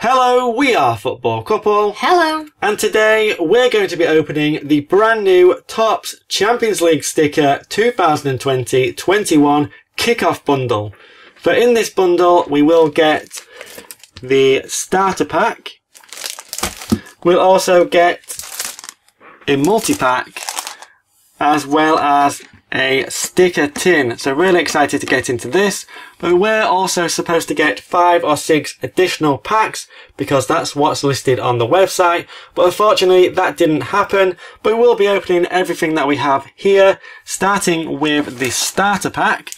Hello, we are Football Couple. Hello. And today we're going to be opening the brand new Topps Champions League sticker 2020-21 kickoff bundle. So in this bundle we will get the starter pack. We'll also get a multi-pack as well as a sticker tin. So really excited to get into this. But we're also supposed to get five or six additional packs because that's what's listed on the website. But unfortunately that didn't happen. But we will be opening everything that we have here, starting with the starter pack.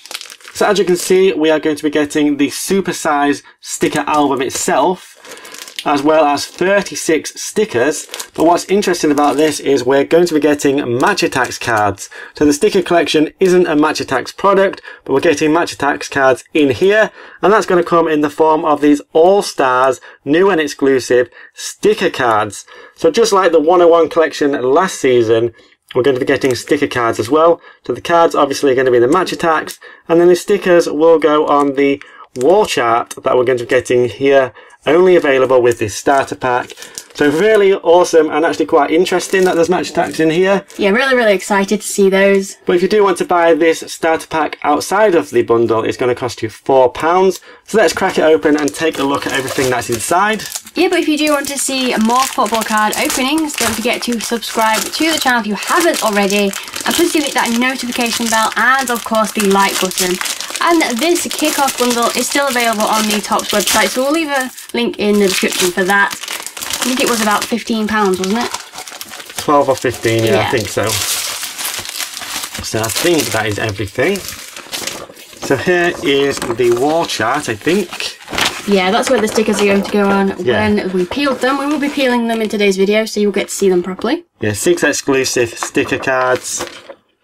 So as you can see, we are going to be getting the super size sticker album itself as well as 36 stickers. But what's interesting about this is we're going to be getting Match Attax cards. So the sticker collection isn't a Match Attax product, but we're getting Match Attax cards in here. And that's going to come in the form of these All-Stars new and exclusive sticker cards. So just like the 101 collection last season, we're going to be getting sticker cards as well. So the cards obviously are going to be the Match Attax, and then the stickers will go on the wall chart that we're going to be getting here only available with this starter pack. So really awesome and actually quite interesting that there's Match Attax in here. Yeah, really, really excited to see those. But if you do want to buy this starter pack outside of the bundle, it's going to cost you £4. So let's crack it open and take a look at everything that's inside. Yeah, but if you do want to see more football card openings, don't forget to subscribe to the channel if you haven't already. And please give it that notification bell and of course the like button. And this kickoff bundle is still available on the Topps website, so we'll leave a link in the description for that. I think it was about £15, wasn't it? 12 or 15, yeah, Yeah. I think so. So I think that is everything. So here is the wall chart, I think. Yeah, that's where the stickers are going to go on Yeah. when we peeled them. We will be peeling them in today's video, so you'll get to see them properly. Yeah, six exclusive sticker cards.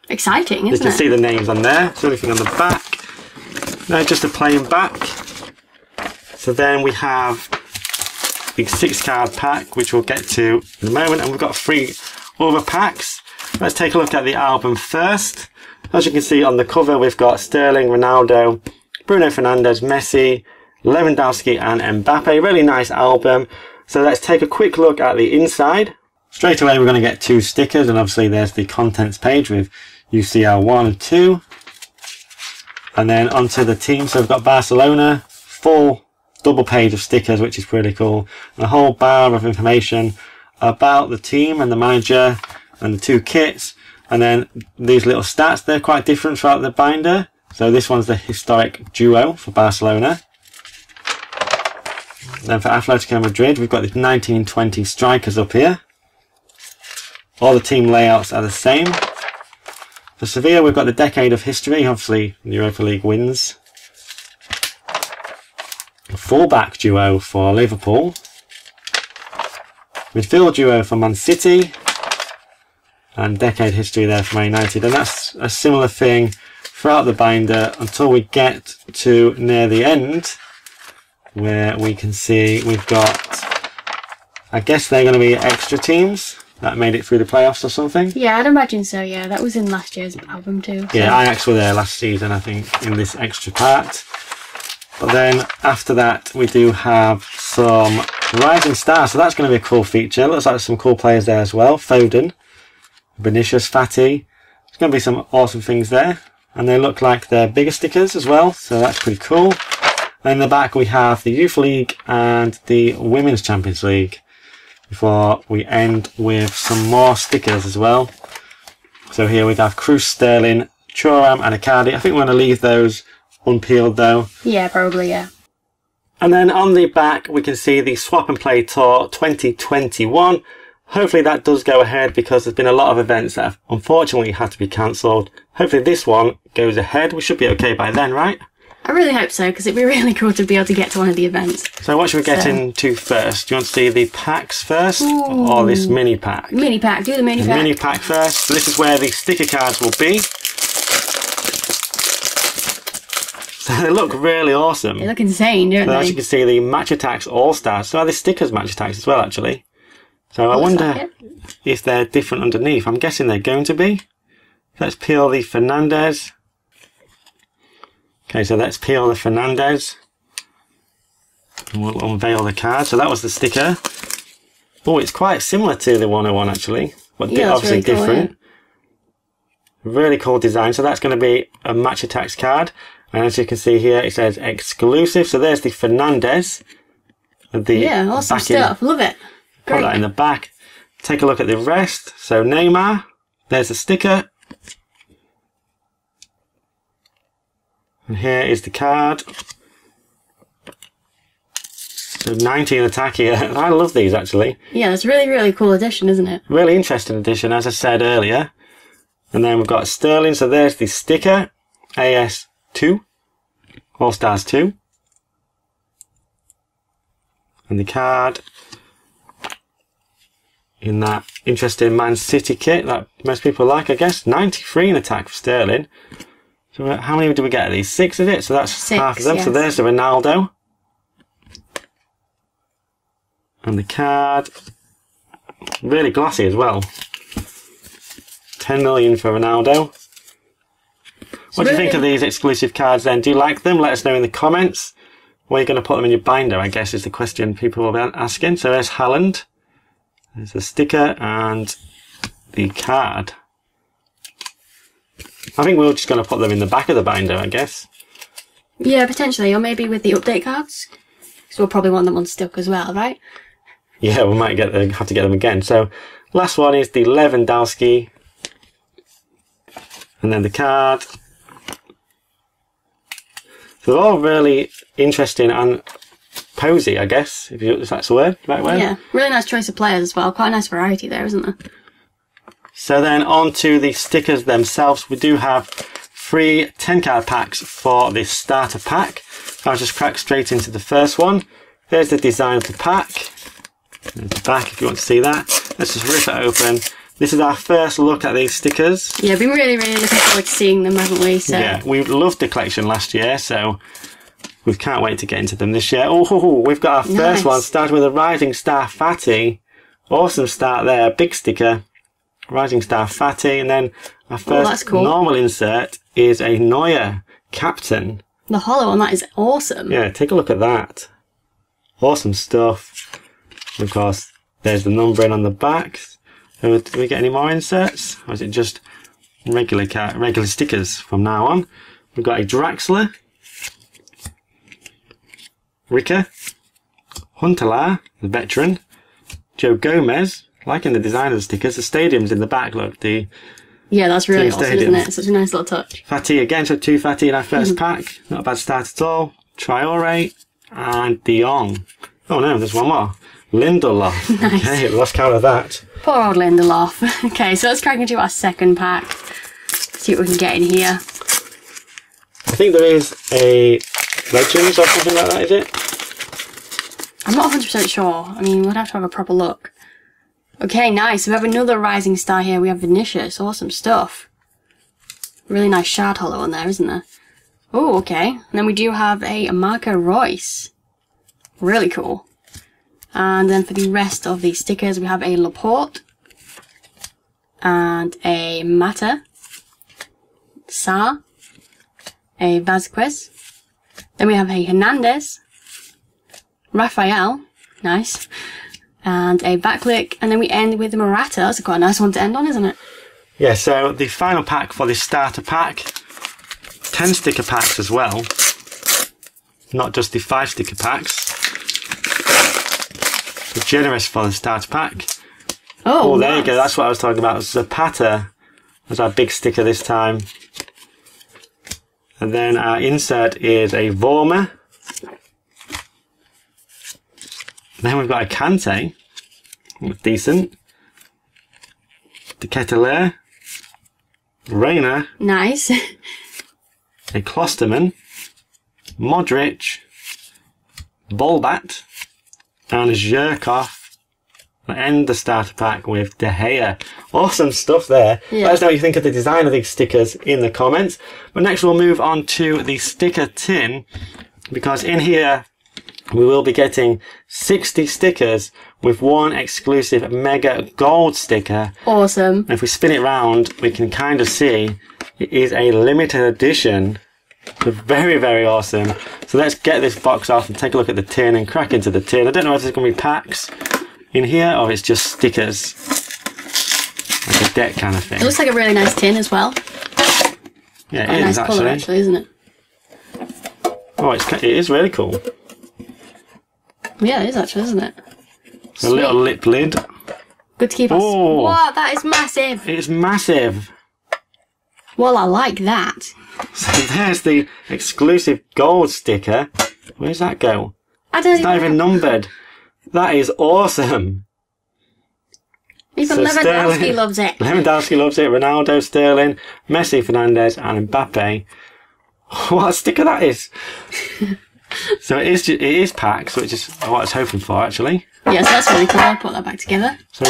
Exciting, You isn't it? You can it? see the names on there. So anything on the back. No, just a plain back. So then we have the six card pack, which we'll get to in a moment. And we've got three other packs. Let's take a look at the album first. As you can see on the cover, we've got Sterling, Ronaldo, Bruno Fernandes, Messi, Lewandowski and Mbappe. Really nice album. So let's take a quick look at the inside. Straight away, we're going to get two stickers, and obviously there's the contents page with UCL 1 and 2. And then onto the team. So we've got Barcelona, full double page of stickers, which is pretty cool. And a whole bar of information about the team and the manager and the two kits. And then these little stats, they're quite different throughout the binder. So this one's the historic duo for Barcelona. Then for Atletico Madrid, we've got the 1920 strikers up here. All the team layouts are the same. For Sevilla, we've got the decade of history. Obviously, the Europa League wins. A fullback duo for Liverpool. Midfield duo for Man City. And decade history there for Man United. And that's a similar thing throughout the binder until we get to near the end where we can see we've got, I guess they're going to be extra teams that made it through the playoffs or something. Yeah, I'd imagine so, yeah. That was in last year's album too. so- Yeah, Ajax were there last season, I think, in this extra part. But then after that, we do have some Rising Stars, so that's going to be a cool feature. Looks like some cool players there as well. Foden, Vinicius, Fati. There's going to be some awesome things there. And they look like they're bigger stickers as well, so that's pretty cool. And in the back, we have the Youth League and the Women's Champions League. Before we end with some more stickers as well. So here we have Kroos, Sterling, Choram and Icardi. I think we're going to leave those unpeeled though. Yeah, probably, yeah. And then on the back we can see the Swap and Play Tour 2021. Hopefully that does go ahead because there's been a lot of events that have unfortunately had to be cancelled. Hopefully this one goes ahead. We should be okay by then, right? I really hope so, because it'd be really cool to be able to get to one of the events. So what should we get So- into first? Do you want to see the packs first or this mini pack? Mini pack, do the mini pack. mini pack first. So this is where the sticker cards will be. So they look really awesome. They look insane, don't So as you can see, the Match Attax All Stars. So are the stickers Match Attax as well, actually? So I wonder like if they're different underneath. I'm guessing they're going to be. Let's peel the Fernandes. Okay, so let's peel the Fernandes. And we'll unveil the card. So that was the sticker. Oh, it's quite similar to the 101 actually, but Yeah, obviously really cool, different. Really cool design. So that's going to be a match attax card. And as you can see here, it says exclusive. So there's the Fernandes. The Yeah, awesome stuff. Love it. Put that in the back. Take a look at the rest. So Neymar, there's the sticker. And here is the card. So 19 attack here. I love these actually. Yeah, it's a really, really cool addition, isn't it? Really interesting addition, as I said earlier. And then we've got Sterling. So there's the sticker. AS2. All Stars 2. And the card in that interesting Man City kit that most people like, I guess. 93 in attack for Sterling. So uh, how many do we get of these? Six of it? So that's Six, half of them. So there's the Ronaldo. And the card. Really glossy as well. 10 million for Ronaldo. What do you think of these exclusive cards then? Do you like them? Let us know in the comments. Where are you going to put them in your binder, I guess is the question people will be asking. So there's Haaland. There's the sticker and the card. I think we're just going to put them in the back of the binder, I guess. Yeah, potentially, or maybe with the update cards. So we'll probably want them unstuck as well, right? Yeah, we might get the, have to get them again. So last one is the Lewandowski. And then the card. So they're all really interesting and posy, I guess, if, you, if that's the word, right word. Yeah, really nice choice of players as well. Quite a nice variety there, isn't there? So then on to the stickers themselves. We do have three 10 card packs for this starter pack. I'll just crack straight into the first one. There's the design of the pack. There's the back if you want to see that. Let's just rip it open. This is our first look at these stickers. Yeah, been really, really looking forward to seeing them, haven't we? So Yeah, we loved the collection last year, so we can't wait to get into them this year. Oh, we've got our first Nice. one, starting with a Rising Star Fati. Awesome start there, big sticker. Rising Star Fati, and then our Oh, first cool. normal insert is a Neuer captain. the hollow on that is awesome. Yeah, take a look at that. Awesome stuff. Of course, there's the numbering on the back. So do we get any more inserts? Or is it just regular ca- regular stickers from now on? We've got a Draxler. Ricker. Huntelaar, the veteran. Joe Gomez. Liking the design of the stickers. The stadium's in the back, look. The Yeah, that's really awesome, Stadium. isn't it? Such a nice little touch. Fati again, so two Fati in our first mm-hmm. pack. Not a bad start at all. Traore and De Jong. Oh no, there's one more. Lindelof. Nice. Okay, lost count of that. Poor old Lindelof. okay, so let's crack into our second pack. See what we can get in here. I think there is a Legends or something like that, is it? I'm not 100% sure. I mean, we'd have to have a proper look. Okay, nice. We have another rising star here. We have Vinicius. Awesome stuff. Really nice shard hollow on there, isn't there? Oh, okay. And then we do have a Marco Reus. Really cool. And then for the rest of the stickers, we have a Laporte. And a Mata. Sa. A Vasquez. Then we have a Hernandez. Raphael, nice, and a backlick, and then we end with a Morata. That's quite a nice one to end on, isn't it? Yeah, so the final pack for this starter pack, 10 sticker packs as well. Not just the 5 sticker packs. So generous for the starter pack. Oh, Oh, there you go. That's what I was talking about. Zapata was our big sticker this time. And then our insert is a Vormer. Then we've got a Kante. Decent. De Ketelaere. Reina. Nice. A Klostermann. Modric. Bolbat. And Zhirkov. And the starter pack with De Gea. Awesome stuff there. Yeah. Let us know what you think of the design of these stickers in the comments. But next we'll move on to the sticker tin. Because in here we will be getting 60 stickers with one exclusive mega gold sticker. awesome. And if we spin it round, we can kind of see it is a limited edition They're very, very awesome. So let's get this box off and take a look at the tin and crack into the tin. I don't know if there's going to be packs in here or it's just stickers. Like a deck kind of thing. It looks like a really nice tin as well. Yeah, it a nice colour actually. isn't it? Oh, it's, it is really cool. Yeah, it is actually, isn't it? A little lip lid. Good to keep us. Oh. Wow, that is massive. It's massive. Well, I like that. So there's the exclusive gold sticker. Where's that go? I don't It's not even numbered. That is awesome. even so Lewandowski Sterling- loves it. Lewandowski loves it. Ronaldo, Sterling, Messi, Fernandes, and Mbappe. What a sticker that is! so it is. It is packs, which is what I was hoping for actually. Yes, that's really cool. I'll put that back together. So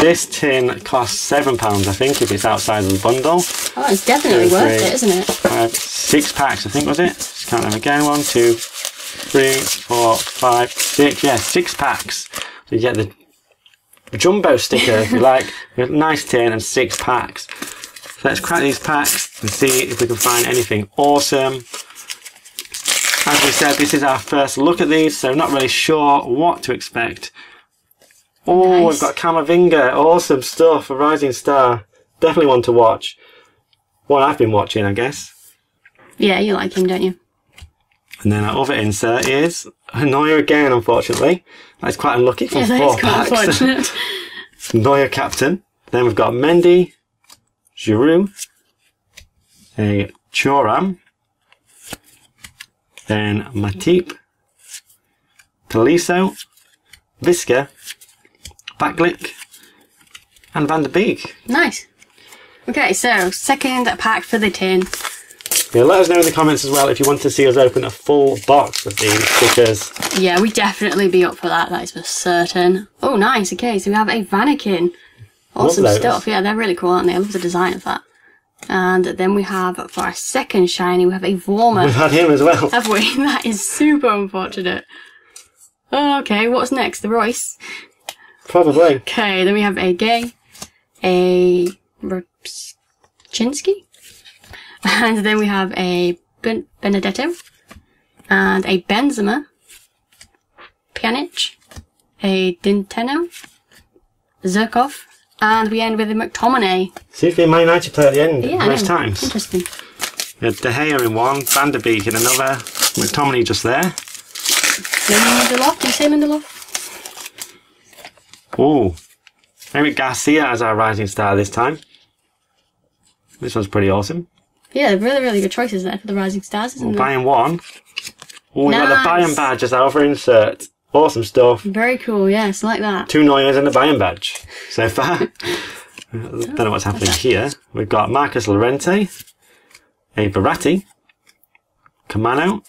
this tin costs seven pounds, I think, if it's outside of the bundle. Oh, it's definitely Two, worth three. it, isn't it? Five, six packs, I think, was it? Just count them again. One, two, three, four, five, six. Yeah, six packs. So you get the jumbo sticker, if you like, with nice tin and six packs. So let's crack these packs and see if we can find anything awesome. As we said, this is our first look at these, so not really sure what to expect. Oh, Nice. we've got Kamavinga. Awesome stuff. A rising star. Definitely one to watch. One I've been watching, I guess. Yeah, you like him, don't you? And then our other insert is Neuer again, unfortunately. That's quite unlucky from Yeah, that four quite packs. unfortunate. Neuer captain. Then we've got Mendy, Giroud, a Choram, then Matip, Paliso, Visca, Backlick, and Van der Beek. nice. Okay, so second pack for the tin. Yeah, let us know in the comments as well if you want to see us open a full box of these because Yeah, we'd definitely be up for that, that is for certain. Oh, nice. Okay, so we have a Vanaken. Awesome stuff. Yeah, they're really cool, aren't they? I love the design of that. And then we have, for our second shiny, we have a Vormer. we've had him as well. have we? That is super unfortunate. Okay, what's next? The Reus. Probably. Okay, then we have a Gay, a Rupczynski, and then we have a ben- Benedetto, and a Benzema, Pjanic, a Dinteno, Zhirkov, and we end with a McTominay. Seems to be a Man United player at the end. Yeah, most times. Interesting. We had De Gea in one, Van der Beek in another, McTominay just there. Lindelof, do you say Lindelof? Ooh. Eric Garcia as our rising star this time. This one's pretty awesome. Yeah, really, really good choices there for the Rising Stars, isn't there? Buying one. Oh, we got the Nice. Bayern badge as our other insert. Awesome stuff. Very cool, yes, like that. Two Neuers and a Bayern badge so far. Don't know what's happening here. We've got Marcos Llorente, a Verratti, Camano,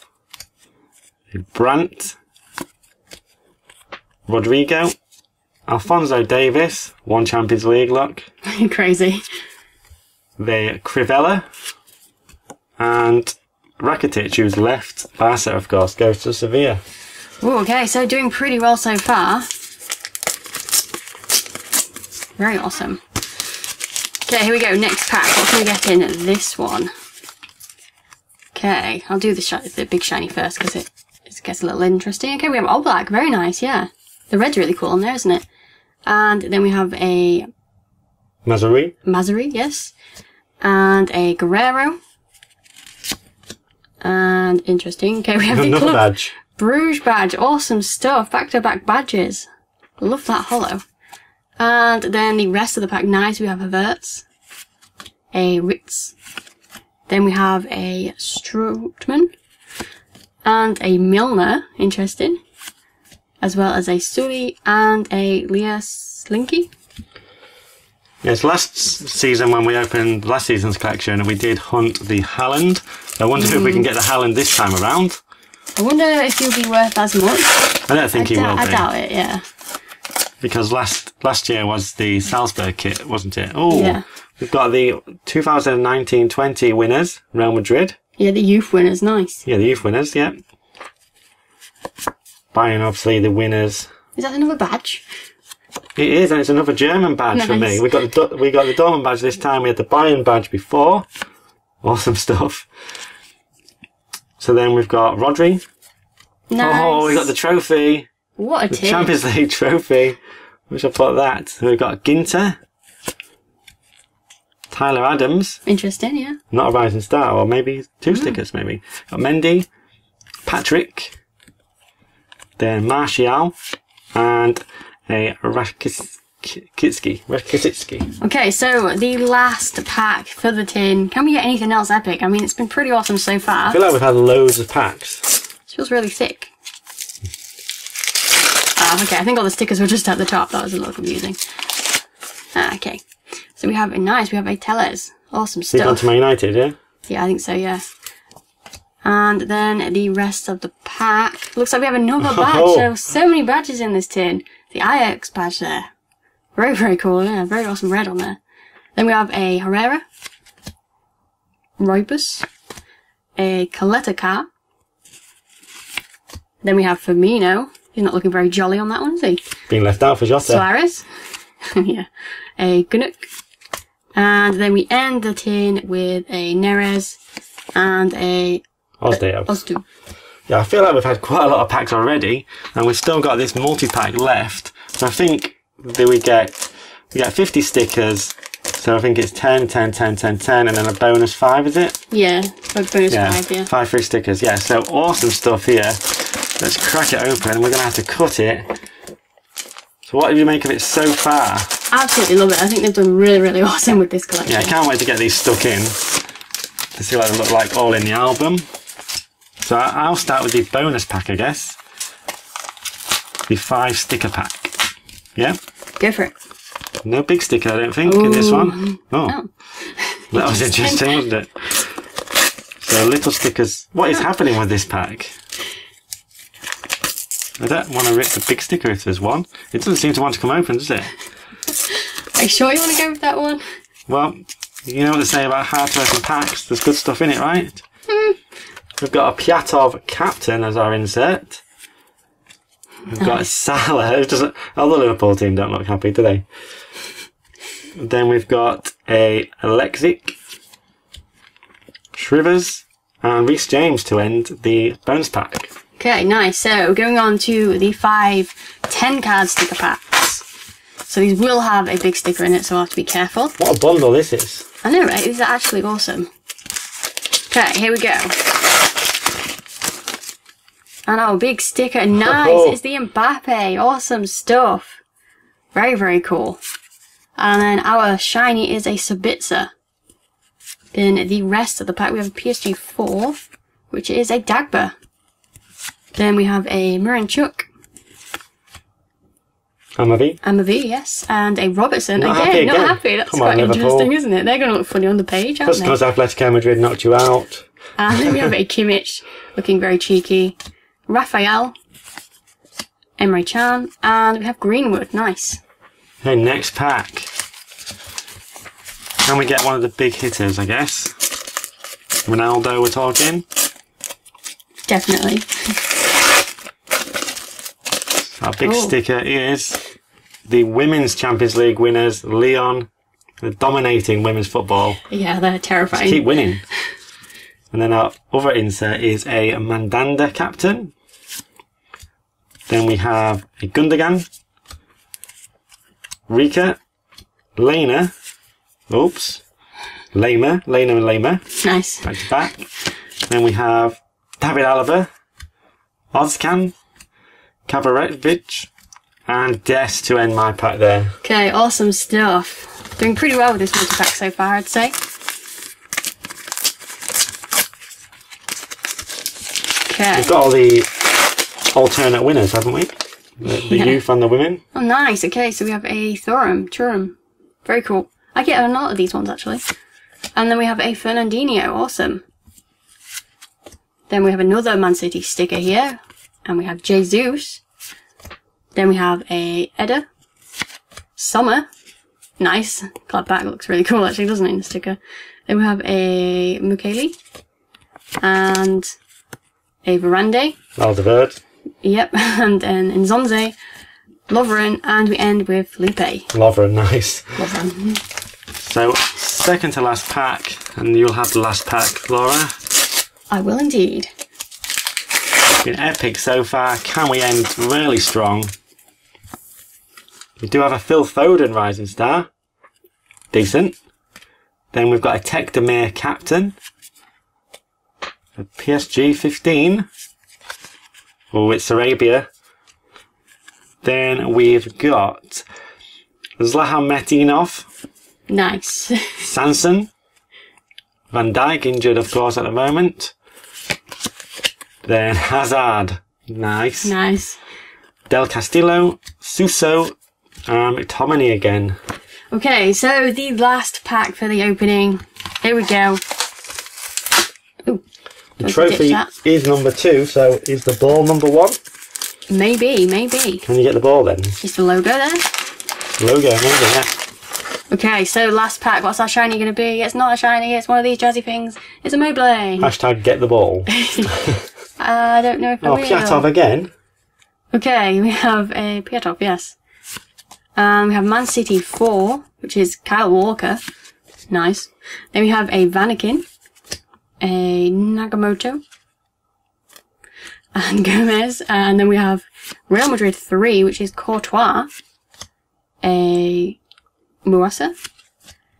a Brandt, Rodrigo, Alphonso Davies, one Champions League look, Crazy. the Crivella, and Rakitic, who's left Barca, of course, goes to Sevilla. Ooh, okay, so doing pretty well so far. Very awesome. Okay, here we go. Next pack. What can we get in this one? Okay, I'll do the, the big shiny first because it, it gets a little interesting. Okay, we have all black. Very nice, yeah. The red's really cool on there, isn't it? And then we have a Mazarine, Mazari, yes. And a Guerrero. And interesting. Okay, we have the another club badge. Bruges badge. Awesome stuff. Back to back badges. Love that hollow. And then the rest of the pack. Nice. We have a Verts. A Ritz. Then we have a Strootman. And a Milner. Interesting. As well as a Sully and a Leah Slinky. Yes, last season when we opened last season's collection, and we did hunt the Haaland. I wonder if we can get the Haaland this time around. I wonder if he'll be worth as much. I don't think I, he will I be doubt it, yeah. because last last year was the Salzburg kit, wasn't it? Oh, Yeah. we've got the 2019-20 winners, Real Madrid. Yeah, the youth winner's nice. Yeah, the youth winners. Yeah. Buying obviously the winners. Is that another badge? It is, and it's another German badge for me. We got the we got the Dortmund badge this time. We had the Bayern badge before. Awesome stuff. So then we've got Rodri. Nice. Oh, we got the trophy. what a The tip. Champions League trophy. We shall put that. We've got Ginter. Tyler Adams. Interesting, yeah. Not a rising star, or maybe two hmm. stickers, maybe. Got Mendy. Patrick. Then Martial. And a Rakitsky. Rakitsky. Okay, so the last pack for the tin. Can we get anything else epic? I mean, it's been pretty awesome so far. I feel like we've had loads of packs. This feels really thick. Ah, okay, I think all the stickers were just at the top. That was a little confusing. Ah, okay. So we have a nice, we have a. Awesome You've gone stuff. to Man United, yeah? Yeah, I think so, yeah. And then the rest of the pack. Looks like we have another badge. Oh. So, so many badges in this tin. The Ajax badge there. Very, very cool, yeah. Very awesome red on there. Then we have a Herrera. Roibus. A Coletta car. Then we have Firmino. He's not looking very jolly on that one, is he? Being left out for Jota. Suarez. yeah. A Gunnock. And then we end the tin with a Neres and a Osdale. Ozdu. Yeah, I feel like we've had quite a lot of packs already, and we've still got this multi-pack left. So I think that we get we get 50 stickers. So I think it's 10, 10, 10, 10, 10, and then a bonus 5, is it? Yeah, like bonus Yeah, five, yeah. five free stickers. Yeah, so awesome stuff here. Let's crack it open. We're going to have to cut it. So what do you make of it so far? Absolutely love it. I think they've done really, really awesome with this collection. Yeah, I can't wait to get these stuck in to see what they look like all in the album. So I'll start with the bonus pack, I guess. The five sticker pack. Yeah? Go for it. No big sticker, I don't think, in this one. Oh, Oh. that was interesting, wasn't it? So little stickers. What is ah. happening with this pack? I don't want to rip the big sticker if there's one. It doesn't seem to want to come open, does it? Are you sure you want to go with that one? Well, you know what they say about hard to open packs. There's good stuff in it, right? Hmm. We've got a Pyatov captain as our insert. We've got Salah. It doesn't. Oh, the Liverpool team don't look happy, do they? Then we've got a Alexic, Shrivers, and Reece James to end the bonus pack. Okay, nice. So going on to the five 10 card sticker packs. So these will have a big sticker in it, so I'll have to be careful. What a bundle this is! I know, right? These are actually awesome. Okay, here we go. And our big sticker, nice, Oh. it's the Mbappe, awesome stuff. Very, very cool. And then our shiny is a Sabitzer. Then the rest of the pack, we have a PSG 4, which is a Dagba. Then we have a Miranchuk, Amavi. Amavi, yes, and a Robertson. Ah, not again, happy not happy. That's Come on, quite Liverpool. interesting, isn't it? They're going to look funny on the page, aren't Just they? because Atletico Madrid knocked you out. And then we have a Kimmich looking very cheeky. Raphael. Emre Can. And we have Greenwood. Nice. Okay, next pack. Can we get one of the big hitters, I guess? Ronaldo, we're talking. Definitely. Our big Oh. sticker is the Women's Champions League winners, Leon. They're dominating women's football. Yeah, they're terrifying. Keep winning. And then our other insert is a Mandanda captain. Then we have a Gundogan, Rika, Lena, oops, Lema, Lena and Lema, Nice. back to back. Then we have David Alaba, Ozcan, Kavarevic, and Des to end my pack there. Okay, awesome stuff. Doing pretty well with this multi-pack so far, I'd say. Okay. We've got all the alternate winners, haven't we? The, the Yeah. youth and the women. Oh, nice. Okay, so we have a Thorum, Turum. Very cool. I get a lot of these ones, actually. And then we have a Fernandinho. Awesome. Then we have another Man City sticker here. And we have Jesus. Then we have a Edda. Summer. Nice. Glad back looks really cool, actually, doesn't it, in the sticker? Then we have a Mukeli. And a Verande. Aldeverd, Yep, and then Nzonze, Lovren, and we end with Lupe. Lovren, nice. Lovren. Mhm. So, second to last pack, and you'll have the last pack, Laura. I will indeed. Been epic so far. Can we end really strong? We do have a Phil Foden Rising Star. Decent. Then we've got a Tekdemir Captain. A PSG 15. Oh, it's Arabia. Then we've got Zlatan Metinov, Nice. Sanson, Van Dijk injured, of course, at the moment. Then Hazard, nice. nice. Del Castillo, Suso, and McTominay again. Okay, so the last pack for the opening. Here we go. The trophy is number two, so is the ball number one? maybe, maybe. Can you get the ball then? Is the logo there? Logo, maybe, yeah. Okay, so last pack. What's our shiny going to be? It's not a shiny. It's one of these jazzy things. It's a Mobley. Hashtag get the ball. I don't know if I oh, will. Pyatov again. Okay, we have a Pyatov, yes. Um, we have Man City 4, which is Kyle Walker. Nice. Then we have a Vanaken, a Nagatomo, and Gomez. And then we have Real Madrid 3, which is Courtois, a Muasa,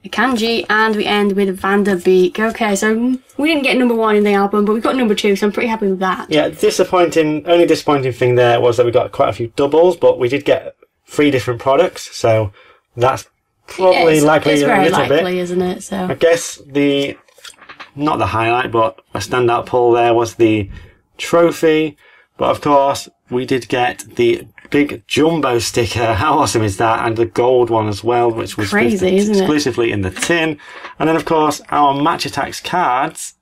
a Kanji, and we end with Van der Beek. Okay, so we didn't get number one in the album, but we got number two, so I'm pretty happy with that. Yeah, disappointing. Only disappointing thing there was that we got quite a few doubles, but we did get three different products, so that's probably it's, likely it's a little likely, bit. isn't it? So I guess the not the highlight, but a standout pull there was the trophy. But of course, we did get the big jumbo sticker. How awesome is that? And the gold one as well, which was Crazy, isn't it? exclusively in the tin. And then of course, our match attax cards,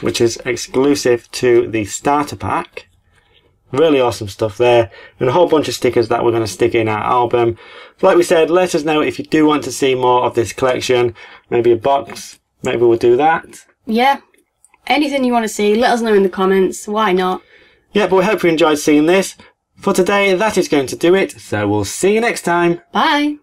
which is exclusive to the starter pack. Really awesome stuff there. And a whole bunch of stickers that we're going to stick in our album. Like we said, let us know if you do want to see more of this collection. Maybe a box. Maybe we'll do that. yeah, anything you want to see, let us know in the comments. Why not? Yeah, but we hope you enjoyed seeing this. For today, that is going to do it. So we'll see you next time. Bye.